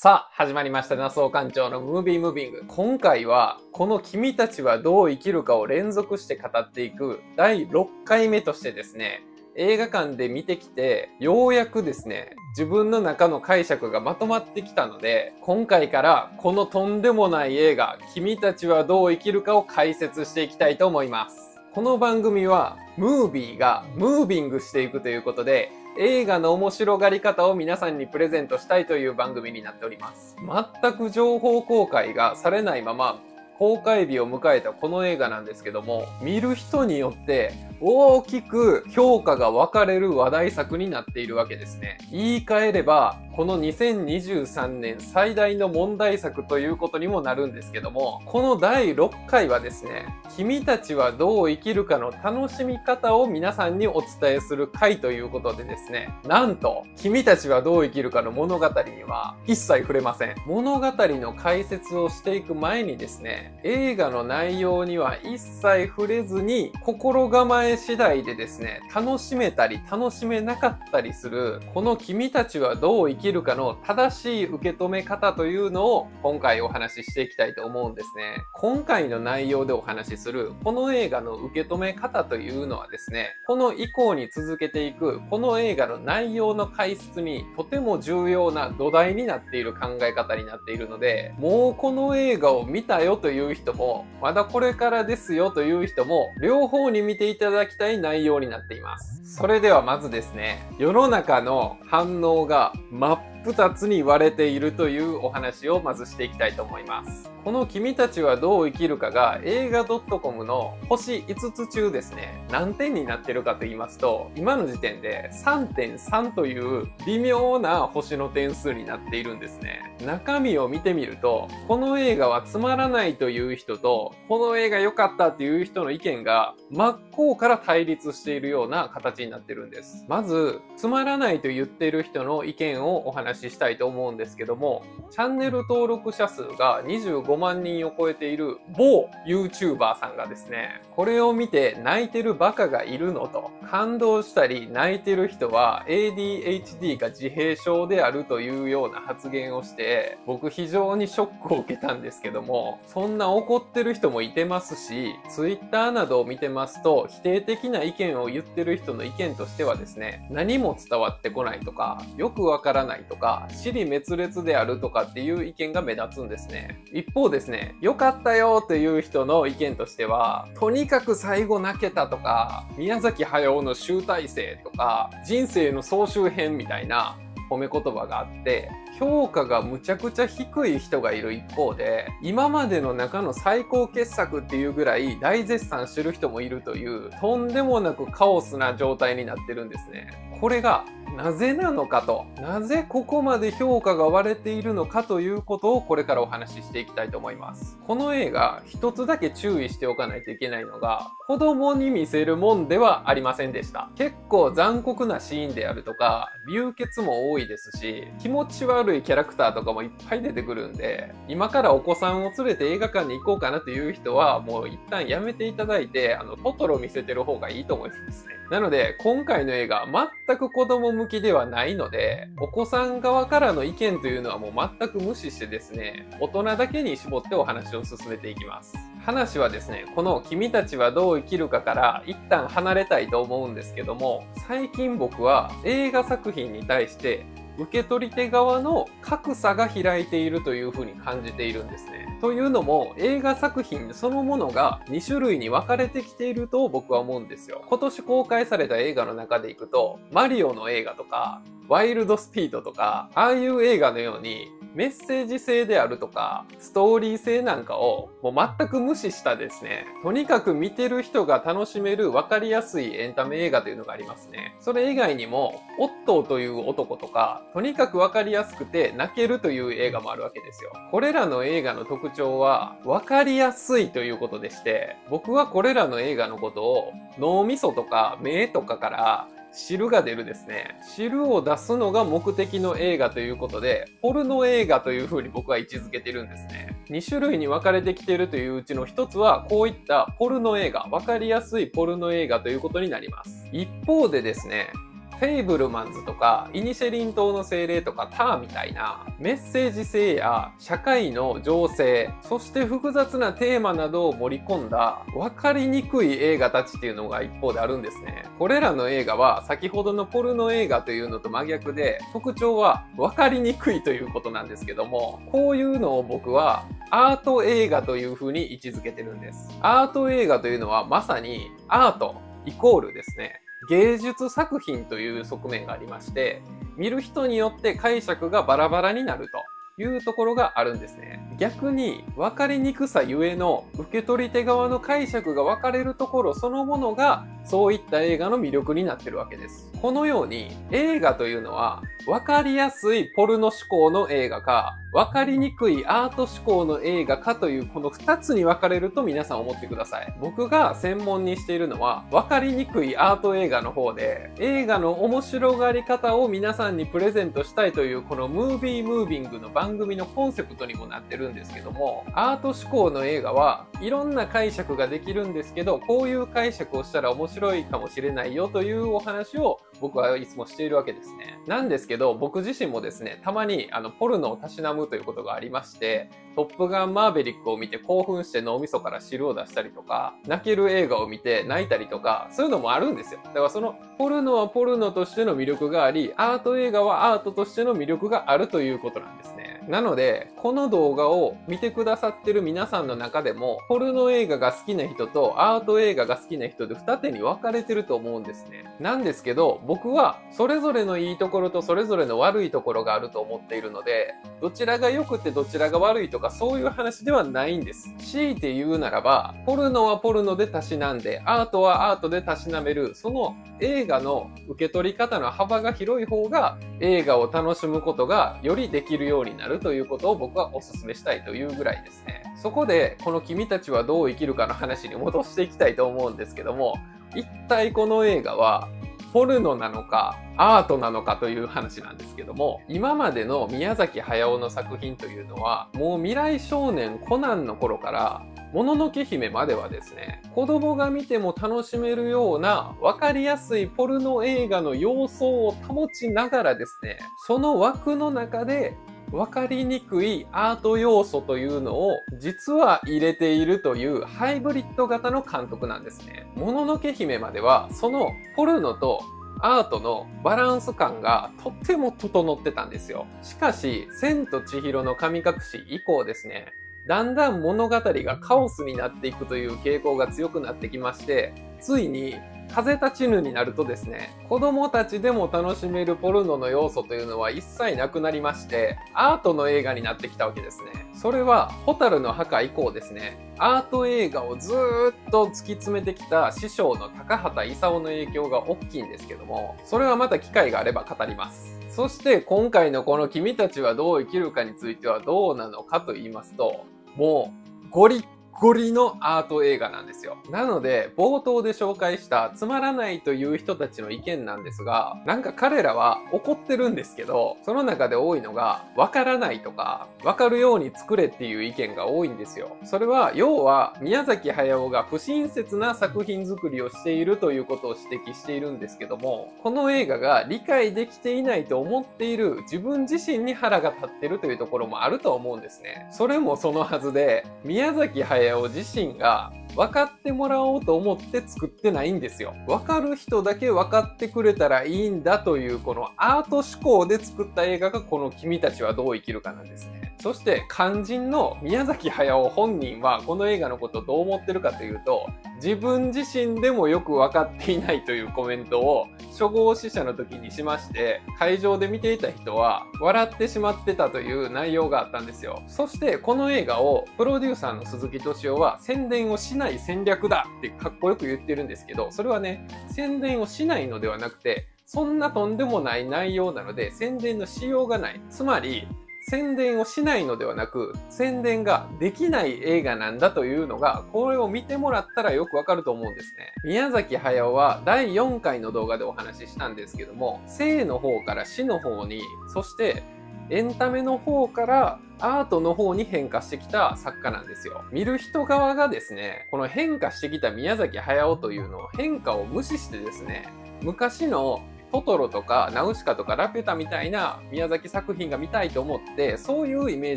さあ、始まりました。ナソ館長のムービームービング。今回は、この君たちはどう生きるかを連続して語っていく第6回目としてですね、映画館で見てきて、ようやくですね、自分の中の解釈がまとまってきたので、今回からこのとんでもない映画、君たちはどう生きるかを解説していきたいと思います。この番組は、ムービーがムービングしていくということで、映画の面白がり方を皆さんにプレゼントしたいという番組になっております。全く情報公開がされないまま公開日を迎えたこの映画なんですけども、見る人によって大きく評価が分かれる話題作になっているわけですね。言い換えれば、この2023年最大の問題作ということにもなるんですけども、この第6回はですね、君たちはどう生きるかの楽しみ方を皆さんにお伝えする回ということでですね、なんと、君たちはどう生きるかの物語には一切触れません。物語の解説をしていく前にですね、映画の内容には一切触れずに心構え次第でですね、楽しめたり楽しめなかったりする、この君たちはどう生きるかの正しい受け止め方というのを今回お話ししていきたいと思うんですね。今回の内容でお話しするこの映画の受け止め方というのはですね、この以降に続けていくこの映画の内容の解説にとても重要な土台になっている考え方になっているので、もうこの映画を見たよといういう人も、まだこれからですよという人も、両方に見ていただきたい内容になっています。それではまずですね、世の中の反応がマッ2つに割れているというお話をまずしていきたいと思います。この君たちはどう生きるかが映画 .com の星5つ中ですね、何点になってるかと言いますと、今の時点で3.3という微妙な星の点数になっているんですね。中身を見てみると、この映画はつまらないという人と、この映画良かったという人の意見が真っ向から対立しているような形になってるんです。まず、つまらないと言っている人の意見をお話ししたいと思うんですけども、チャンネル登録者数が25万人を超えている某 YouTuber さんがですね、これを見て泣いてるバカがいるのと、感動したり泣いてる人は ADHD が自閉症であるというような発言をして、僕非常にショックを受けたんですけども、そんな怒ってる人もいてますし、Twitter などを見てますと、否定的な意見を言ってる人の意見としてはですね、何も伝わってこないとか、よくわからないとか、か尻滅裂であるとかっていう意見が目立つんですね。一方ですね、良かったよという人の意見としては、とにかく最後泣けたとか、宮崎駿の集大成とか、人生の総集編みたいな褒め言葉があって、評価がむちゃくちゃ低い人がいる一方で、今までの中の最高傑作っていうぐらい大絶賛してる人もいるという、とんでもなくカオスな状態になってるんですね。これがなぜなのかと、なぜここまで評価が割れているのかということをこれからお話ししていきたいと思います。この映画、一つだけ注意しておかないといけないのが、子供に見せるもんではありませんでした。結構残酷なシーンであるとか、流血も多いですし、気持ち悪いキャラクターとかもいっぱい出てくるんで、今からお子さんを連れて映画館に行こうかなという人は、もう一旦やめていただいて、あの、トトロ見せてる方がいいと思いますね。なので、今回の映画、全く子供向きではないので、お子さん側からの意見というのはもう全く無視してですね、大人だけに絞ってお話を進めていきます。話はですね、この君たちはどう生きるかから一旦離れたいと思うんですけども、最近僕は映画作品に対して受け取り手側の格差が開いているというふうに感じているんですね。というのも映画作品そのものが2種類に分かれてきていると僕は思うんですよ。今年公開された映画の中でいくと、マリオの映画とか、ワイルドスピードとか、ああいう映画のようにメッセージ性であるとか、ストーリー性なんかをもう全く無視したですね、とにかく見てる人が楽しめる分かりやすいエンタメ映画というのがありますね。それ以外にも、オットーという男とか、とにかく分かりやすくて泣けるという映画もあるわけですよ。これらの映画の特徴は、分かりやすいということでして、僕はこれらの映画のことを脳みそとか目とかから汁が出るですね。汁を出すのが目的の映画ということで、ポルノ映画という風に僕は位置づけてるんですね。2種類に分かれてきてるといううちの1つは、こういったポルノ映画、分かりやすいポルノ映画ということになります。一方でですね、フェイブルマンズとか、イニシェリン島の精霊とか、ターみたいな、メッセージ性や社会の情勢、そして複雑なテーマなどを盛り込んだ、わかりにくい映画たちっていうのが一方であるんですね。これらの映画は、先ほどのポルノ映画というのと真逆で、特徴はわかりにくいということなんですけども、こういうのを僕はアート映画という風に位置づけてるんです。アート映画というのはまさにアートイコールですね。芸術作品という側面がありまして、見る人によって解釈がバラバラになると。いうところがあるんですね。逆に分かりにくさゆえの受け取り手側の解釈が分かれるところそのものがそういった映画の魅力になってるわけです。このように映画というのは分かりやすいポルノ思考の映画か分かりにくいアート思考の映画かというこの2つに分かれると皆さん思ってください。僕が専門にしているのは分かりにくいアート映画の方で映画の面白がり方を皆さんにプレゼントしたいというこのムービームービングの番組のコンセプトにもなってるんですけどもアート思考の映画はいろんな解釈ができるんですけどこういう解釈をしたら面白い白いかもしれないよというお話を僕はいつもしているわけですね。なんですけど、僕自身もですね、たまにあのポルノをたしなむということがありまして、トップガンマーベリックを見て興奮して脳みそから汁を出したりとか、泣ける映画を見て泣いたりとか、そういうのもあるんですよ。だからそのポルノはポルノとしての魅力があり、アート映画はアートとしての魅力があるということなんですね。なので、この動画を見てくださってる皆さんの中でも、ポルノ映画が好きな人とアート映画が好きな人で二手に分かれてると思うんですね。なんですけど、僕はそれぞれのいいところとそれぞれの悪いところがあると思っているので、どちらが良くてどちらが悪いとかそういう話ではないんです。強いて言うならば、ポルノはポルノでたしなんで、アートはアートでたしなめる、その映画の受け取り方の幅が広い方が映画を楽しむことがよりできるようになるということを僕はお勧めしたいというぐらいですね。そこで、この君たちはどう生きるかの話に戻していきたいと思うんですけども、一体この映画は、ポルノなのか、アートなのかという話なんですけども、今までの宮崎駿の作品というのは、もう未来少年コナンの頃から、もののけ姫まではですね、子供が見ても楽しめるような分かりやすいポルノ映画の様相を保ちながらですね、その枠の中で分かりにくいアート要素というのを実は入れているというハイブリッド型の監督なんですね。もののけ姫まではそのポルノとアートのバランス感がとっても整ってたんですよ。しかし、千と千尋の神隠し以降ですね、だんだん物語がカオスになっていくという傾向が強くなってきまして、ついに風立ちぬになるとですね、子供たちでも楽しめるポルノの要素というのは一切なくなりまして、アートの映画になってきたわけですね。それは、ホタルの墓以降ですね、アート映画をずっと突き詰めてきた師匠の高畑勲の影響が大きいんですけども、それはまた機会があれば語ります。そして今回のこの君たちはどう生きるかについてはどうなのかと言いますと、もうゴリッゴリのアート映画なんですよ。なので、冒頭で紹介したつまらないという人たちの意見なんですが、なんか彼らは怒ってるんですけど、その中で多いのが、わからないとか、わかるように作れっていう意見が多いんですよ。それは、要は、宮崎駿が不親切な作品作りをしているということを指摘しているんですけども、この映画が理解できていないと思っている自分自身に腹が立ってるというところもあると思うんですね。それもそのはずで、宮崎駿を自身が分かってもらおうと思って作ってないんですよ。分かる人だけ分かってくれたらいいんだというこのアート思考で作った映画がこの君たちはどう生きるかなんですね。そして肝心の宮崎駿本人はこの映画のことどう思ってるかというと自分自身でもよく分かっていないというコメントを初号死者の時にしまして会場で見ていた人は笑ってしまってたという内容があったんですよ。そしてこの映画をプロデューサーの鈴木敏夫は宣伝をしない戦略だってかっこよく言ってるんですけどそれはね宣伝をしないのではなくてそんなとんでもない内容なので宣伝のしようがない。つまり宣伝をしないのではなく、宣伝ができない映画なんだというのが、これを見てもらったらよくわかると思うんですね。宮崎駿は第4回の動画でお話ししたんですけども、生の方から死の方に、そしてエンタメの方からアートの方に変化してきた作家なんですよ。見る人側がですね、この変化してきた宮崎駿というのを変化を無視してですね、昔のトトロとかナウシカとかラピュタみたいな宮崎作品が見たいと思って、そういうイメー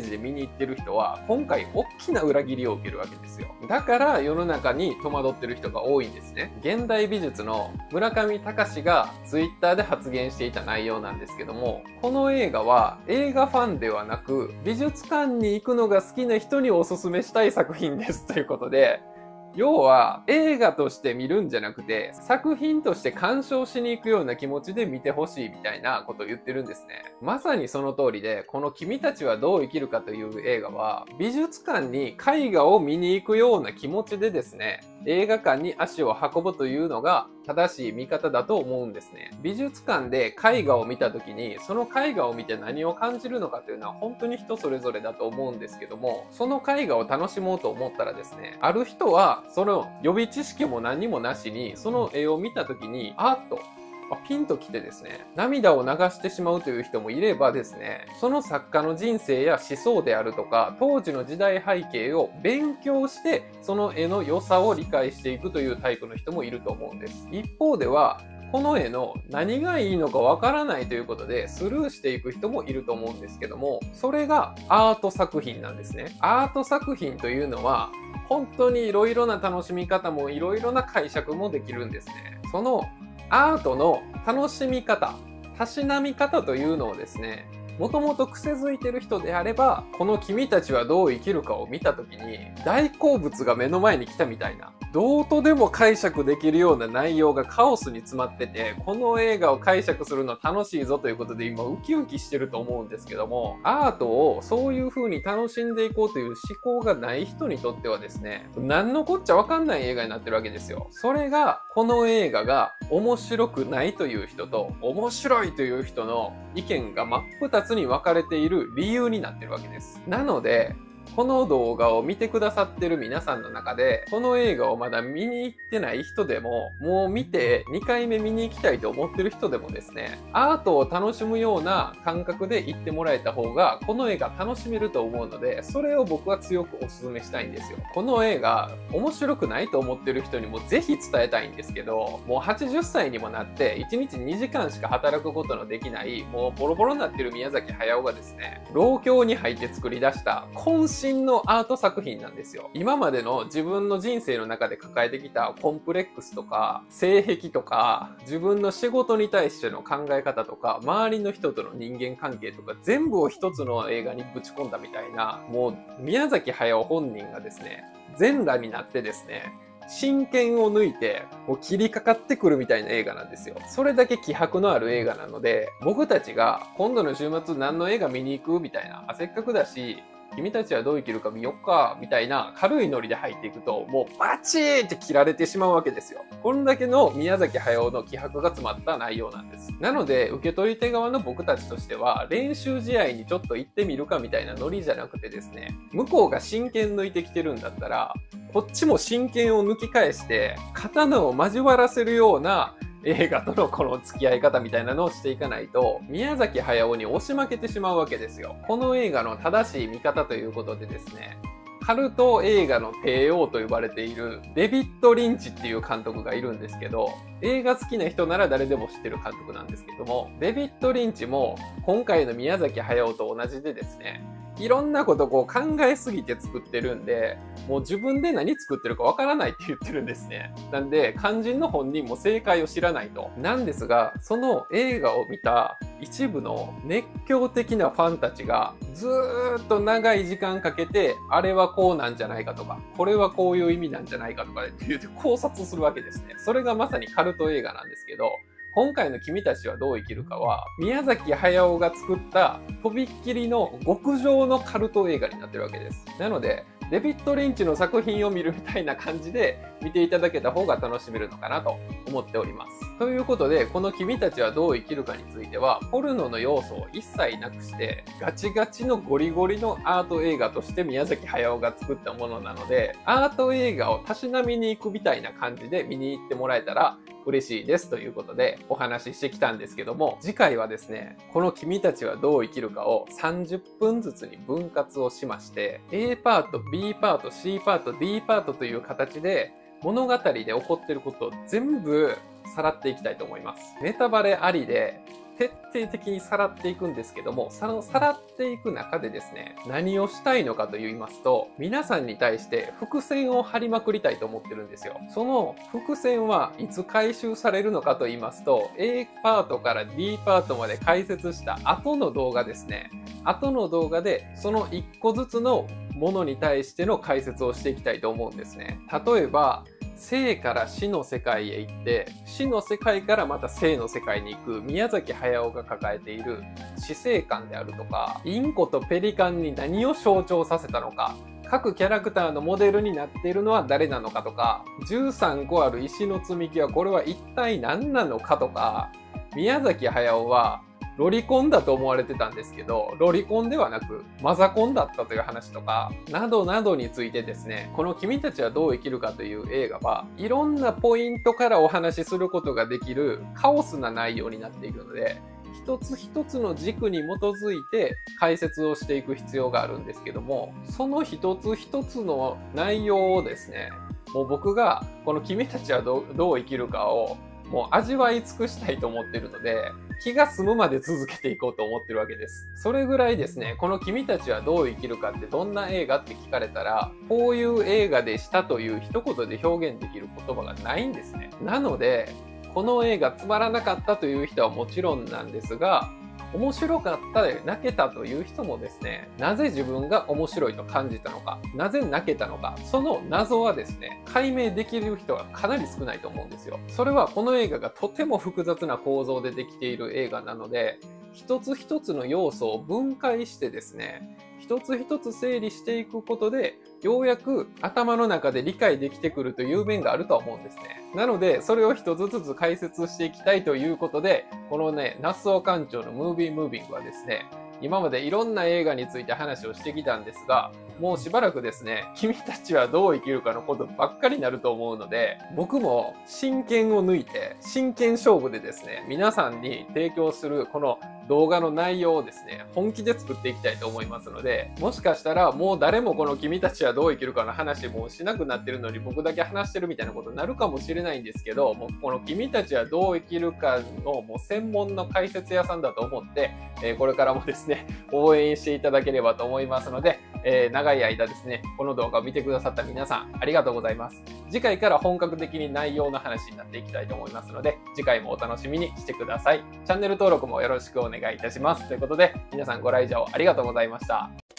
ジで見に行ってる人は、今回大きな裏切りを受けるわけですよ。だから世の中に戸惑ってる人が多いんですね。現代美術の村上隆が twitter で発言していた内容なんですけども、この映画は映画ファンではなく、美術館に行くのが好きな人におすすめしたい作品ですということで、要は映画として見るんじゃなくて作品として鑑賞しに行くような気持ちで見てほしいみたいなことを言ってるんですね。まさにその通りでこの君たちはどう生きるかという映画は美術館に絵画を見に行くような気持ちでですね映画館に足を運ぶというのが正しい見方だと思うんですね。美術館で絵画を見た時に、その絵画を見て何を感じるのかというのは本当に人それぞれだと思うんですけども、その絵画を楽しもうと思ったらですね、ある人はその予備知識も何もなしに、その絵を見た時に、あっとピンときてですね、涙を流してしまうという人もいればですね、その作家の人生や思想であるとか、当時の時代背景を勉強して、その絵の良さを理解していくというタイプの人もいると思うんです。一方では、この絵の何がいいのかわからないということでスルーしていく人もいると思うんですけども、それがアート作品なんですね。アート作品というのは、本当にいろいろな楽しみ方もいろいろな解釈もできるんですね。そのアートの楽しみ方、たしなみ方というのをですね、もともと癖づいてる人であれば、この君たちはどう生きるかを見た時に、大好物が目の前に来たみたいな、どうとでも解釈できるような内容がカオスに詰まってて、この映画を解釈するの楽しいぞということで今ウキウキしてると思うんですけども、アートをそういう風に楽しんでいこうという思考がない人にとってはですね、何のこっちゃわかんない映画になってるわけですよ。それが、この映画が面白くないという人と、面白いという人の意見が真っ二つに分かれている理由になってるわけです。なので、この動画を見てくださってる皆さんの中で、この映画をまだ見に行ってない人でも、もう見て2回目見に行きたいと思ってる人でもですね、アートを楽しむような感覚で行ってもらえた方が、この映画楽しめると思うので、それを僕は強くお勧めしたいんですよ。この映画、面白くないと思ってる人にもぜひ伝えたいんですけど、もう80歳にもなって、1日2時間しか働くことのできない、もうボロボロになってる宮崎駿がですね、老境に入って作り出した渾身のアート作品なんですよ。今までの自分の人生の中で抱えてきたコンプレックスとか、性癖とか、自分の仕事に対しての考え方とか、周りの人との人間関係とか、全部を一つの映画にぶち込んだみたいな、もう宮崎駿本人がですね、全裸になってですね、真剣を抜いて、もう切りかかってくるみたいな映画なんですよ。それだけ気迫のある映画なので、僕たちが今度の週末何の映画見に行くみたいな、せっかくだし、君たちはどう生きるか見よっか、みたいな軽いノリで入っていくと、もうバチーって切られてしまうわけですよ。こんだけの宮崎駿の気迫が詰まった内容なんです。なので、受け取り手側の僕たちとしては、練習試合にちょっと行ってみるかみたいなノリじゃなくてですね、向こうが真剣抜いてきてるんだったら、こっちも真剣を抜き返して、刀を交わらせるような映画とのこの付き合い方みたいなのをしていかないと、宮崎駿に押し負けてしまうわけですよ。この映画の正しい見方ということでですね、カルト映画の帝王と呼ばれているデビッド・リンチっていう監督がいるんですけど、映画好きな人なら誰でも知ってる監督なんですけども、デビッド・リンチも今回の宮崎駿と同じでですね、いろんなことこう考えすぎて作ってるんで、もう自分で何作ってるかわからないって言ってるんですね。なんで、肝心の本人も正解を知らないと。なんですが、その映画を見た一部の熱狂的なファンたちがずーっと長い時間かけて、あれはこうなんじゃないかとか、これはこういう意味なんじゃないかとかって言って考察するわけですね。それがまさにカルト映画なんですけど、今回の君たちはどう生きるかは、宮崎駿が作ったとびっきりの極上のカルト映画になってるわけです。なので、デビッド・リンチの作品を見るみたいな感じで見ていただけた方が楽しめるのかなと思っております。ということで、この君たちはどう生きるかについては、ポルノの要素を一切なくして、ガチガチのゴリゴリのアート映画として宮崎駿が作ったものなので、アート映画をたしなみに行くみたいな感じで見に行ってもらえたら嬉しいですということでお話ししてきたんですけども、次回はですね、この君たちはどう生きるかを30分ずつに分割をしまして、A パート、B パート、C パート、D パートという形で物語で起こってることを全部さらっていきたいと思います。ネタバレありで徹底的にさらっていくんですけども、そのさらっていく中でですね、何をしたいのかと言いますと、皆さんに対して伏線を張りまくりたいと思ってるんですよ。その伏線はいつ回収されるのかと言いますと、A パートから D パートまで解説した後の動画ですね。後の動画でその1個ずつのものに対しての解説をしていきたいと思うんですね。例えば、生から死の世界へ行って死の世界からまた生の世界に行く宮崎駿が抱えている死生観であるとかインコとペリカンに何を象徴させたのか各キャラクターのモデルになっているのは誰なのかとか13個ある石の積み木はこれは一体何なのかとか宮崎駿はロリコンだと思われてたんですけど、ロリコンではなく、マザコンだったという話とか、などなどについてですね、この君たちはどう生きるかという映画は、いろんなポイントからお話しすることができるカオスな内容になっているので、一つ一つの軸に基づいて解説をしていく必要があるんですけども、その一つ一つの内容をですね、もう僕がこの君たちはどう生きるかをもう味わい尽くしたいと思っているので、気が済むまで続けていこうと思ってるわけです。それぐらいですね、この君たちはどう生きるかってどんな映画って聞かれたら、こういう映画でしたという一言で表現できる言葉がないんですね。なので、この映画つまらなかったという人はもちろんなんですが、面白かったで泣けたという人もですね、なぜ自分が面白いと感じたのか、なぜ泣けたのか、その謎はですね、解明できる人がかなり少ないと思うんですよ。それはこの映画がとても複雑な構造でできている映画なので、一つ一つの要素を分解してですね、一つ一つ整理していくことで、ようやく頭の中で理解できてくるという面があるとは思うんですね。なので、それを一つずつ解説していきたいということで、このね、ナスオ館長のムービームービングはですね、今までいろんな映画について話をしてきたんですが、もうしばらくですね、君たちはどう生きるかのことばっかりになると思うので、僕も真剣を抜いて、真剣勝負でですね、皆さんに提供するこの動画の内容をですね、本気で作っていきたいと思いますので、もしかしたらもう誰もこの君たちはどう生きるかの話もしなくなってるのに僕だけ話してるみたいなことになるかもしれないんですけど、もうこの君たちはどう生きるかのもう専門の解説屋さんだと思って、え、これからもですね、応援していただければと思いますので、えー、長い間ですね、この動画を見てくださった皆さん、ありがとうございます。次回から本格的に内容の話になっていきたいと思いますので、次回もお楽しみにしてください。チャンネル登録もよろしくお願いいたします。ということで、皆さんご来場ありがとうございました。